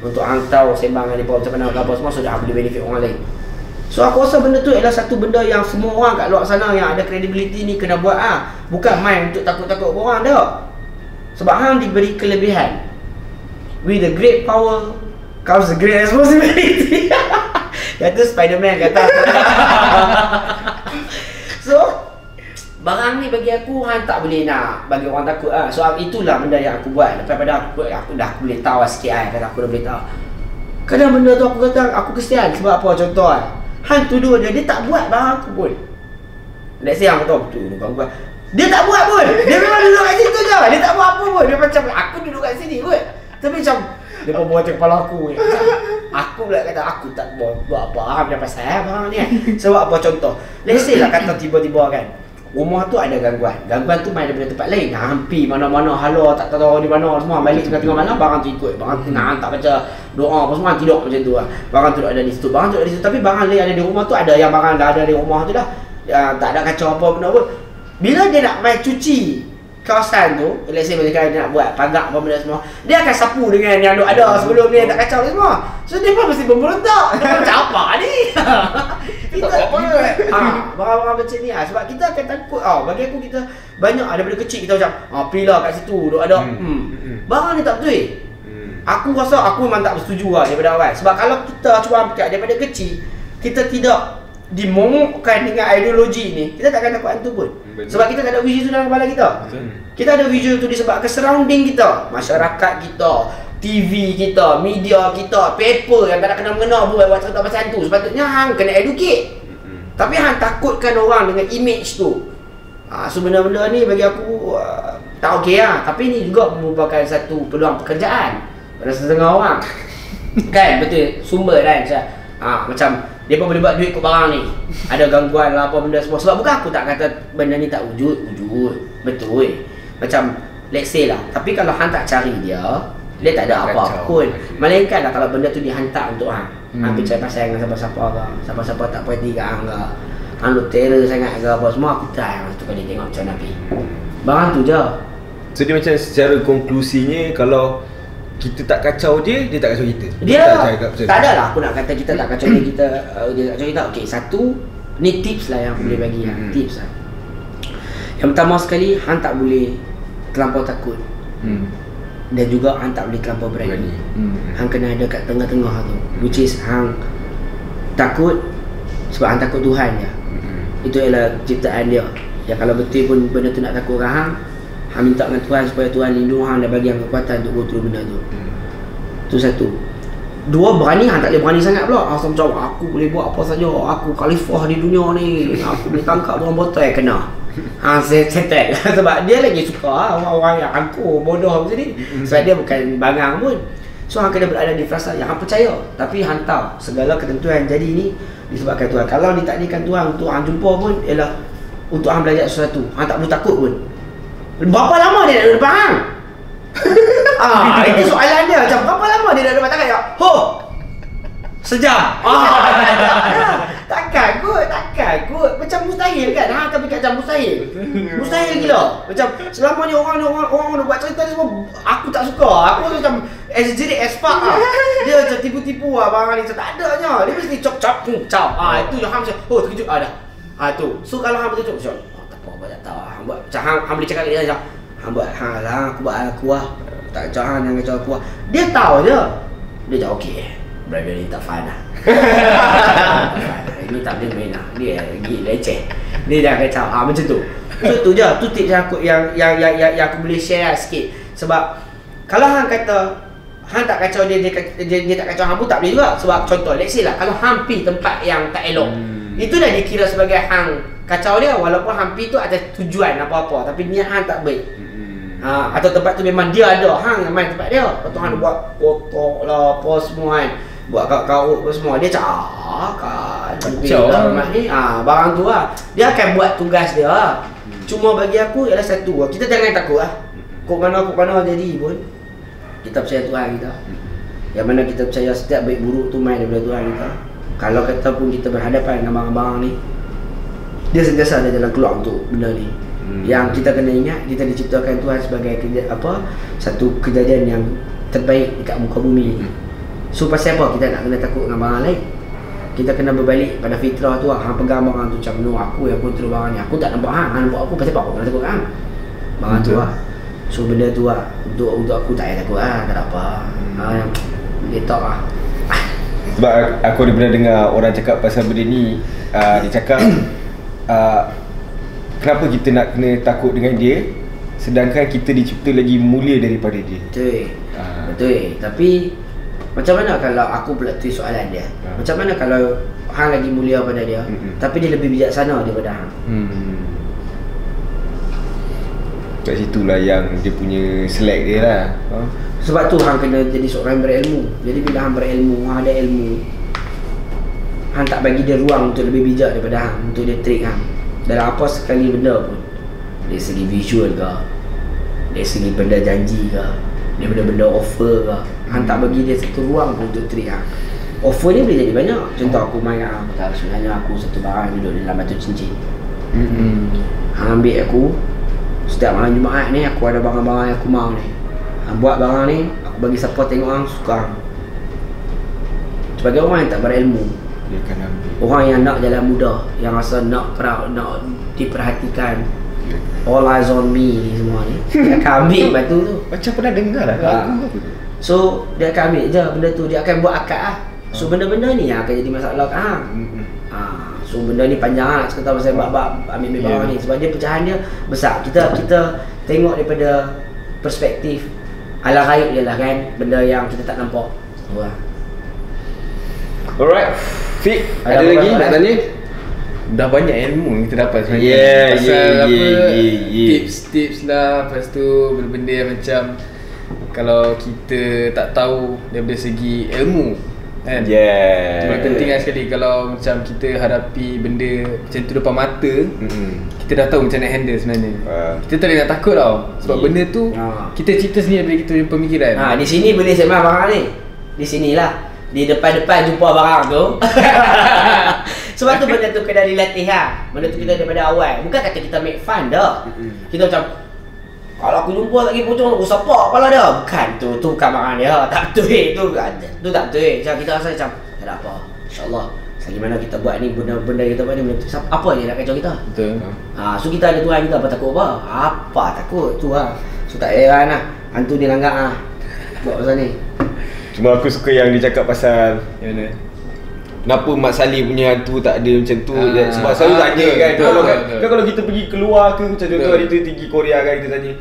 Untuk hang tahu sembang dia macam mana apa semua sudah boleh benefit orang lain. So aku rasa benda tu adalah satu benda yang semua orang kat luar sana yang ada credibility ni kena buat ah. Bukan main untuk takut-takut orang dah. Sebab hang diberi kelebihan. With the great power comes the great responsibility. Tu Spiderman kata. so Barang ni bagi aku hang tak boleh nak bagi orang takut ah. So itulah benda yang aku buat. Lepas pada aku aku dah aku boleh tahu sikit ah kata aku dah boleh tahu. Kadang benda tu aku kata aku kesian sebab apa contoh ah. Hang tuduh dia dia tak buat barang aku pun. Let's say hang tahu betul bukan buat. Dia tak buat pun. Dia memang duduk kat situ je. Dia tak buat apa pun. Dia macam aku duduk kat sini pun. Tapi macam dia pun buat kepala aku ni. Macam, Aku pula kata aku tak buat, buat apa. Ah, dia pasal barang ni kan. Sebab apa contoh. Let's say lah kata tiba-tiba kan. Rumah tu ada gangguan. Gangguan tu main daripada tempat lain. Hampir mana-mana halo tak tahu di mana semua. Balik tengah-tengah malam barang tu ikut. Barang tu nak tak baca doa apa semua tidur macam tu lah. Barang tu ada di situ. Barang tu ada di situ. Tapi barang lain ada di rumah tu ada yang barang dah ada di rumah tu dah. Ya, tak ada kacau apa benda pun. Bila dia nak main cuci kawasan tu, let's say macam dia nak buat pagar apa benda semua, dia akan sapu dengan yang ada sebelum ni yang tak kacau semua. So dia pun mesti memberontak. Dia macam apa ni? kita ha, barang-barang macam ni lah. Sebab kita akan takut tau. Bagi aku kita banyak ah, daripada kecil kita macam ah, pergi lah kat situ duk ada. Hmm. Hmm. Hmm. Barang ni tak betul. Hmm. Aku rasa aku memang tak bersetuju lah daripada awal Sebab kalau kita cuba ambil daripada kecil Kita tidak dimomokkan dengan ideologi ni Kita takkan takut hantu pun Betul. Sebab kita tak ada visual tu dalam kepala kita. Betul. Kita ada visual tu disebabkan surrounding kita Masyarakat kita TV kita, media kita, paper yang tak kena mengena buat buat cerita pasal hantu. Sepatutnya hang kena educate. Hmm. Tapi hang takutkan orang dengan image tu. Ha, So benda-benda ni bagi aku uh, tak okey lah. Tapi ni juga merupakan satu peluang pekerjaan Pada setengah orang. Kan? Betul. Sumber kan macam, ha, macam dia pun boleh buat duit kot barang ni. Ada gangguan lah apa benda semua. Sebab bukan aku tak kata benda ni tak wujud. Wujud. Betul. Macam let's say lah. Tapi kalau hang tak cari dia Dia tak ada apa Kacau. pun. Melainkan lah kalau benda tu dihantar untuk hang Hmm. Hang pergi cari pasal dengan siapa-siapa ke Siapa-siapa tak puas hati kat hang ke. Hang duk terror sangat ke apa. Semua Aku try. Masa tu kali tengok macam Nabi Barang tu je. So dia macam secara konklusinya kalau kita tak kacau dia, dia tak kacau kita. Dia tak ada lah aku nak kata kita tak kacau dia kita uh, dia tak kacau kita. Okey, satu ni tips lah yang aku boleh bagi lah. Hmm. Tips lah. Yang pertama sekali hang tak boleh terlampau takut Hmm. dan juga hang tak boleh terlampau berani. Berani. Hmm. Hang kena ada kat tengah-tengah tu. Which is hang takut sebab hang takut Tuhan je. Hmm. Itu ialah ciptaan dia. Ya kalau betul pun benda tu nak takut orang hang, hang minta dengan Tuhan supaya Tuhan lindung hang dan bagi hang kekuatan untuk go through benda tu. Hmm. Tu satu. Dua berani hang tak boleh berani sangat pula. Asal macam aku boleh buat apa saja. Aku khalifah di dunia ni. Aku boleh tangkap orang botol kena. Ha settle sebab dia lagi suka ah, orang-orang yang angkuh bodoh macam ni. Sebab dia bukan bangang pun. So hang kena berada di frasa yang hang percaya Tapi hang tahu segala ketentuan yang jadi ni Disebabkan Tuhan Kalau ditakdirkan Tuhan untuk hang jumpa pun Ialah untuk hang belajar sesuatu Hang tak perlu takut pun Berapa lama dia nak duduk depan hang? ah, itu soalan dia. Macam berapa lama dia nak duduk depan tangan? Ya? Ho! Sejam. Ah, Takkan kot, takkan kot Macam mustahil kan? Ha tapi macam mustahil. Mustahil gila. Macam selama ni orang ni orang orang, orang buat cerita ni semua Aku tak suka. Aku macam exaggerate as fuck lah Dia macam tipu-tipu lah barang ni. Tak adanya Dia mesti cop cop. Pum cop Ah itu yang hang macam Oh terkejut. Ah dah. Ah tu. So kalau hang betul macam Apa tak tahu. Hang buat macam hang, hang boleh cakap dia macam Hang buat hang lah Aku buat aku lah Tak kacau hang jangan kacau aku lah Dia tahu je. Dia cakap okay Brother ni tak fun lah. Ini tak boleh main lah. Dia lagi leceh. Dia jangan kacau. Ah, Macam tu. So tu je. Tu yang aku, yang, yang, yang, yang, yang aku boleh share lah sikit. Sebab Kalau hang kata Hang tak kacau dia, dia, dia, dia tak kacau hang pun tak boleh juga. Sebab contoh Let's say lah Kalau hang pergi tempat yang tak elok Hmm. Itu dah dikira sebagai hang Kacau dia Walaupun pergi tu ada tujuan apa-apa Tapi niat hang tak baik Mm-mm. Ha, atau tempat tu memang dia ada hang yang main tempat dia. Lepas tu hang buat kotak lah apa semua kan. Buat kau-kau apa semua. Dia cakap ah kan. Kacau lah lah. ni. Ha, barang tu lah. Dia akan buat tugas dia. Cuma bagi aku ialah satu. Kita jangan takut lah. Kok mana kok mana jadi pun. Kita percaya Tuhan kita. Yang mana kita percaya setiap baik buruk tu main daripada Tuhan kita. Kalau kata pun kita berhadapan dengan barang-barang ni. Dia sentiasa ada jalan keluar untuk benda ni. Hmm. Yang kita kena ingat kita diciptakan Tuhan sebagai keja, apa satu kejadian yang terbaik dekat muka bumi ni. So pasal apa kita nak kena takut dengan barang lain? Kita kena berbalik pada fitrah tu. Hang pegang barang tu macam no aku yang kontrol barang ni. Aku tak nampak hang, hang nampak aku pasal apa aku nak takut hang. Barang tu Betul. lah. So benda tu lah untuk untuk aku tak payah takut lah, tak ada apa. Ha yang letak lah. Sebab aku- aku ada pernah dengar orang cakap pasal benda ni uh, Dia cakap uh, Kenapa kita nak kena takut dengan dia Sedangkan kita dicipta lagi mulia daripada dia Betul. Ah. Betul. Tapi macam mana kalau aku pula tulis soalan dia? Ah. Macam mana kalau hang lagi mulia pada dia, Mm-mm. tapi dia lebih bijaksana daripada hang? hmm. Kat situlah yang dia punya select dia lah huh? Sebab tu hang kena jadi seorang yang berilmu. Jadi bila hang berilmu, hang ada ilmu, hang tak bagi dia ruang untuk lebih bijak daripada hang, untuk dia trick hang. Dalam apa sekali benda pun. Dari segi visual ke, dari segi benda janji ke, dari benda-benda offer ke, hang tak bagi dia satu ruang pun untuk trick hang. Offer ni boleh jadi banyak. Contoh aku main hang, kata sebenarnya aku satu barang duduk dalam batu cincin. hmm. Hang ambil aku Setiap malam Jumaat ni aku ada barang-barang yang aku mau ni buat barang ni Aku bagi siapa tengok hang suka. Sebagai orang yang tak berilmu. Dia akan ambil. Orang yang nak jalan mudah Yang rasa nak proud, nak diperhatikan. All eyes on me ni semua ni. Dia akan ambil batu tu. Macam pernah dengar lah Ah. tu? So dia akan ambil je benda tu. Dia akan buat akad lah. So benda-benda ni yang akan jadi masalah Hmm. Ha, so benda ni panjang lah. Nak cerita pasal bab-bab ambil-ambil Ya. barang ni. Sebab dia pecahan dia besar. Kita kita tengok daripada perspektif ala ghaib je lah kan benda yang kita tak nampak. Wah. Alright Fik Ada Ada, lagi lagi? nak tanya? Dah banyak ilmu yang kita dapat sebenarnya Yeah, Pasal yeah, apa yeah, yeah, yeah. Tips-tips lah Lepas tu benda-benda yang macam Kalau kita tak tahu Daripada segi ilmu kan? Yeah Cuma penting lah sekali Kalau macam kita hadapi benda Macam tu depan mata Hmm. Kita dah tahu macam nak handle sebenarnya Ah. Kita tak boleh nak takut tau Sebab Yeah. benda tu Ah. Kita cerita sendiri daripada kita punya pemikiran Ha, di sini boleh sembang barang ni. Di sinilah. Di depan-depan jumpa barang tu. Sebab tu benda tu kena dilatih lah. Benda tu kita daripada awal. Bukan kata kita make fun dah. Kita macam kalau aku jumpa lagi pocong aku sepak kepala dia. Bukan tu, tu bukan barang dia. Tak betul eh. Tu, tu tak betul eh. Macam kita rasa macam tak ada apa. InsyaAllah. Selagi mana kita buat ni benda-benda kita buat ni benda tu, siapa- apa je nak kacau kita? Betul Ha, so kita ada Tuhan kita apa takut apa? Apa takut tu lah. So tak heran lah. Hantu ni langgar lah. Buat pasal ni. Cuma aku suka yang dia cakap pasal Yang mana? Kenapa Mat Saleh punya hantu tak ada macam tu Ah, ah, Sebab selalu ah, tanya kan betul, Kalau, betul, kan, betul. kan kalau kita pergi keluar ke Macam contoh Betul. hari tu tinggi Korea kan Kita tanya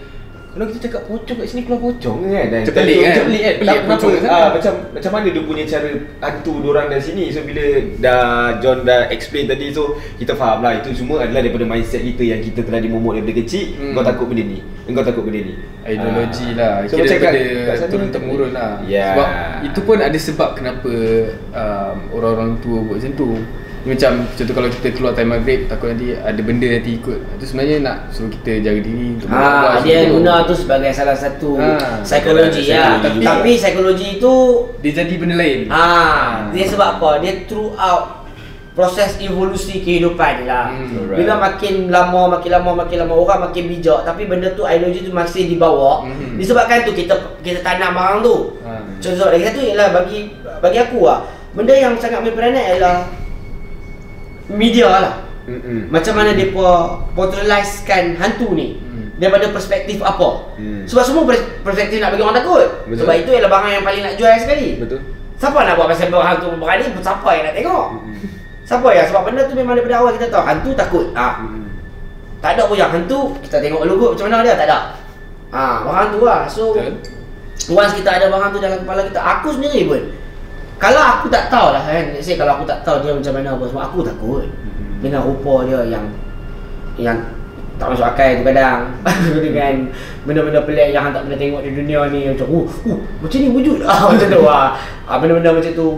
kalau kita cakap pocong kat sini keluar pocong kan dan Macam pelik kan? Macam pelik kan? Pelik Tak, kenapa? Ah, macam macam mana dia punya cara hantu orang dari sini. So bila dah John dah explain tadi so kita faham lah itu semua adalah daripada mindset kita yang kita telah dimomok daripada kecil. Hmm. Kau takut benda ni. Engkau takut benda ni. Ideologi Ah. lah So Kira macam daripada kat turun temurun lah Ya. Sebab itu pun ada sebab kenapa um, Orang-orang tua buat macam tu Macam contoh kalau kita keluar time maghrib Takut nanti ada benda nanti ikut Itu sebenarnya nak suruh kita jaga diri untuk Ah, macam dia tu. guna tu sebagai salah satu Ah, psikologi ya. Tapi, psikologi. tapi psikologi itu Dia jadi benda lain ah, dia sebab apa? Dia throughout proses evolusi kehidupan lah. Hmm. Bila makin lama, makin lama, makin lama orang makin bijak tapi benda tu ideologi tu masih dibawa. Hmm. Disebabkan tu kita kita tanam barang tu. Ah. Contoh lagi satu ialah bagi bagi aku lah Benda yang sangat berperanan ialah Media lah Mm-mm. Macam mana dia portrayalkan hantu ni Hmm. Daripada perspektif apa Hmm. Sebab semua pers- perspektif nak bagi orang takut Betul. Sebab itu ialah barang yang paling nak jual sekali Betul. Siapa nak buat pasal hantu berani Siapa yang nak tengok Mm-mm. Siapa yang Sebab benda tu memang daripada awal kita tahu Hantu takut ah. Mm-mm. Tak ada pun yang hantu Kita tengok kot macam mana dia Tak ada ah, Barang tu lah So Betul. Once kita ada barang tu dalam kepala kita Aku sendiri pun Kalau aku tak tahu lah kan. Let's say kalau aku tak tahu dia macam mana apa semua Aku takut. Dengan rupa dia yang Yang tak masuk akal tu kadang. Dengan benda-benda pelik yang hang tak pernah tengok di dunia ni Macam oh, oh macam ni wujud ah, Macam tu ah. ah, Benda-benda macam tu.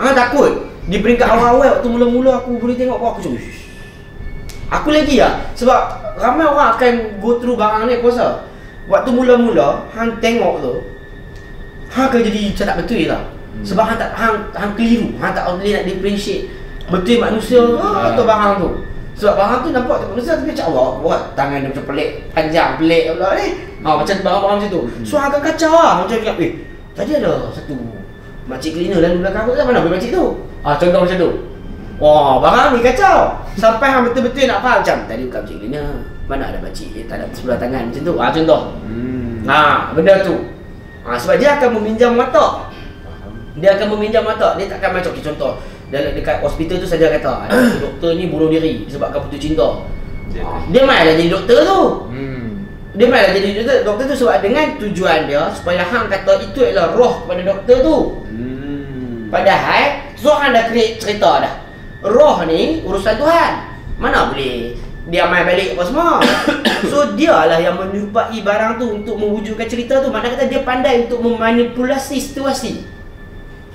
Hang takut. Di peringkat awal-awal waktu mula-mula aku boleh tengok aku macam "Uish." Aku lagi lah Sebab ramai orang akan go through barang ni aku rasa. Waktu mula-mula Hang tengok tu Hang akan jadi macam tak betul lah Sebab hang tak hang, hang keliru Hang tak boleh nak differentiate Betul manusia ke Ah. atau barang tu Sebab barang tu nampak tak manusia Tapi macam Allah buat tangan dia macam pelik Panjang pelik pula ni ha, Macam barang-barang macam tu So hang akan kacau lah Macam cakap eh Tadi ada satu Makcik cleaner lalu belakang aku mana pergi makcik tu Ah Contoh macam tu Wah, barang ni kacau. Sampai hang betul-betul nak faham macam tadi bukan makcik cleaner. Mana ada makcik eh, tak ada sebelah tangan macam tu. Ah contoh. Hmm. Ha, benda tu. Ha, sebab dia akan meminjam mata. Dia akan meminjam mata. Dia takkan macam okay, contoh. Dalam dekat hospital tu saja kata, satu doktor ni bunuh diri disebabkan putus cinta. Dia mai dah jadi doktor tu. Hmm. Dia mai dah jadi doktor, doktor tu sebab dengan tujuan dia supaya hang kata itu adalah roh kepada doktor tu. Hmm. Padahal So hang dah create cerita dah Roh ni urusan Tuhan Mana boleh dia main balik apa semua So dia lah yang menyerupai barang tu Untuk mewujudkan cerita tu Maknanya kata dia pandai untuk memanipulasi situasi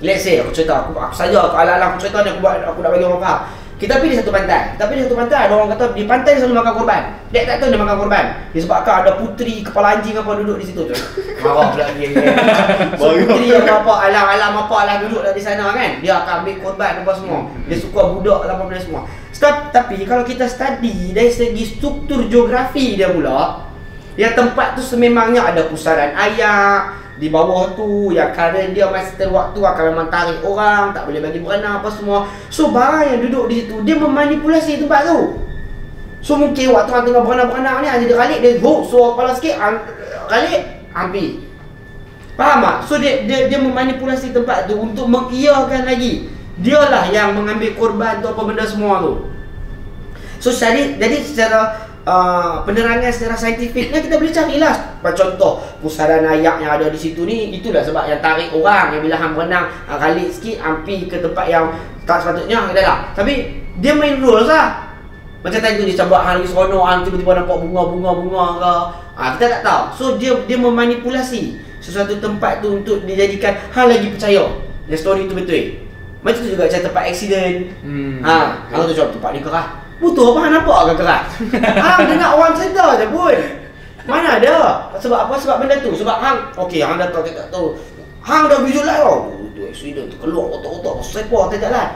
Let's say aku cerita Aku, aku saja aku ala-ala aku cerita ni Aku buat aku nak bagi orang faham. Kita pergi di satu pantai. Kita pergi di satu pantai Ada orang kata di pantai dia selalu makan korban. Dia tak tahu dia makan korban. Disebabkan ada puteri kepala anjing apa duduk di situ tu Marah pula dia. So puteri yang apa alam-alam apa lah duduk lah di sana kan? Dia akan ambil korban apa semua. Dia suka budak apa benda semua. Stop, Tapi kalau kita study dari segi struktur geografi dia pula Yang tempat tu sememangnya ada pusaran ayak di bawah tu yang current dia masa waktu akan memang tarik orang tak boleh bagi berenang apa semua. So barang yang duduk di situ dia memanipulasi tempat tu. So mungkin waktu orang tengah berenang-berenang ni dia kalik dia hook suara kepala sikit kalik ambil faham tak? so dia, dia dia memanipulasi tempat tu untuk mengiyakan lagi. Dialah yang mengambil korban tu apa benda semua tu. So jadi jadi secara uh, penerangan secara saintifiknya kita boleh carilah contoh pusaran ayak yang ada di situ ni itulah sebab yang tarik orang yang bila hang berenang uh, kali sikit ampi ke tempat yang tak sepatutnya ada lah. Tapi dia main rules lah. Macam tadi tu dia cabak hang lagi seronok hang tiba-tiba nampak bunga-bunga bunga ke. Ah kita tak tahu. So dia dia memanipulasi sesuatu tempat tu untuk dijadikan hang lagi percaya. Yang story tu betul. Macam tu juga macam tempat accident. Hmm. Ha, kalau tu cakap tempat ni kerah. Butuh apa hang nampak ke kerah? ha, dengar orang cerita je pun. Mana ada? Sebab apa? Sebab benda tu. Sebab hang, okey, hang dah tahu tak tahu. Hang dah visualize oh, tu accident tu keluar otak-otak sepa atas jalan.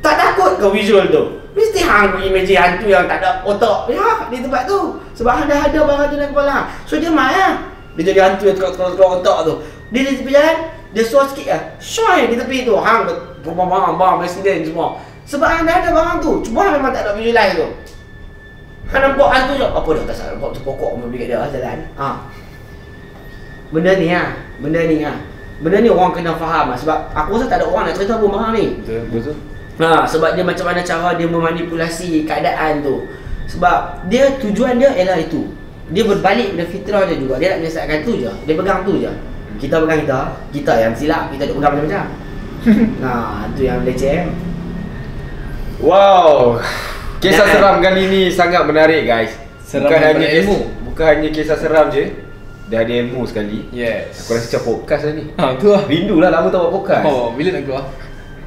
Tak takut ke visual tu? Mesti hang imagine hantu yang tak ada otak ya, di tempat tu. Sebab hang dah ada barang tu dalam kepala hang. So dia mai lah. Dia jadi hantu yang keluar otak tu. Dia di tepi jalan, dia suar sikit lah. Shoy di tepi tu. Hang bang-bang-bang accident semua. Sebab hang dah ada barang tu. Cuma hang memang tak ada visualize tu. Hang nampak hantu je. Apa dah tak salah nampak tu pokok pergi kat dia jalan. Ha. Benda ni ha. Benda ni ha. Benda ni orang kena faham lah. Sebab aku rasa tak ada orang nak cerita pun barang ni. Betul, betul. Ha, sebab dia macam mana cara dia memanipulasi keadaan tu. Sebab dia tujuan dia ialah itu. dia berbalik pada fitrah dia juga. Dia nak menyelesaikan tu je. Dia pegang tu je. Kita pegang kita, kita yang silap, kita duk pegang macam-macam. nah, tu yang leceh. Wow. Kisah Dan- seram kali ni sangat menarik guys. Seram bukan hanya ilmu. ilmu. Bukan hanya kisah seram je. Dia ada ilmu sekali. Yes. Aku rasa macam podcast lah ni. Ha, tu lah. Rindulah lama tak buat podcast. Oh, bila nak keluar?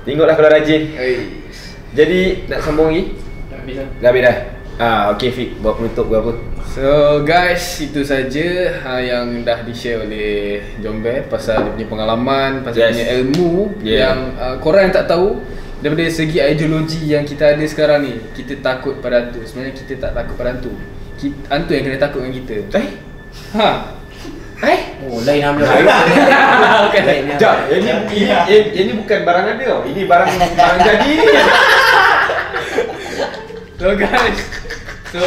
Tengoklah kalau rajin. Hey. Jadi nak sambung lagi? Dah habis dah. Dah habis dah. Ah, okey Fik, buat penutup ke apa? So guys, itu saja ha, yang dah di-share oleh Jombe pasal dia punya pengalaman, pasal Yes. yes. punya ilmu Yeah. yang uh, korang yang tak tahu daripada segi ideologi yang kita ada sekarang ni, kita takut pada hantu. Sebenarnya kita tak takut pada hantu. Kita, hantu yang kena takut dengan kita. Eh? Ha. Eh? Oh, lain ambil. Bukan. Lain ambil. Sekejap, ini, ini, ini, ini bukan barang ada tau. Ini barang barang jadi ni. So guys So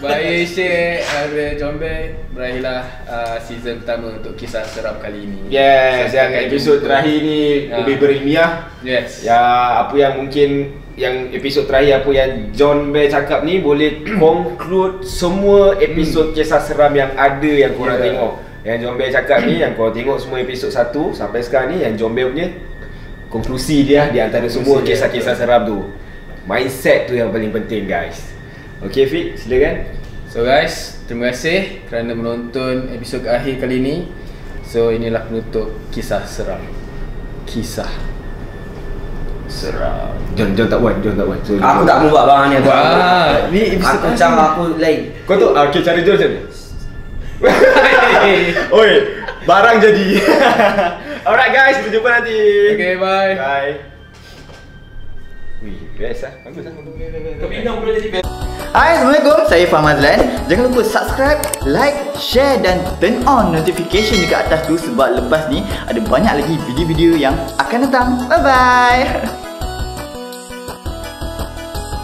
Baik share Ada Jombe Berakhirlah uh, season pertama untuk kisah seram kali ini Yes, yang episod terakhir ni Ah. lebih berilmiah. Yes Ya, apa yang mungkin yang episod terakhir apa yang John Bear cakap ni boleh conclude semua episod kisah seram yang ada yang korang Yeah. tengok. Yang John Bear cakap ni yang korang tengok semua episod 1 sampai sekarang ni yang John Bear punya konklusi dia di antara semua Konklusi dia, kisah-kisah seram tu. Mindset tu yang paling penting guys. Okay Fik, silakan. So guys Terima kasih Kerana menonton episod akhir kali ini So inilah penutup Kisah seram Kisah Seram John, John tak buat, John tak buat. So, Aku tak mau buat barang ni aku. ni episod Aku macam aku lain. Kau tu, ah, okay, cara John macam mana? Oi, barang jadi. Alright guys, kita jumpa nanti. Okay bye Bye. Best lah. Bagus lah. Boleh jadi Hai Assalamualaikum, saya Faham Azlan. Jangan lupa subscribe, like, share dan turn on notification dekat atas tu Sebab lepas ni ada banyak lagi video-video yang akan datang. Bye-bye